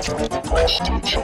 Prestige.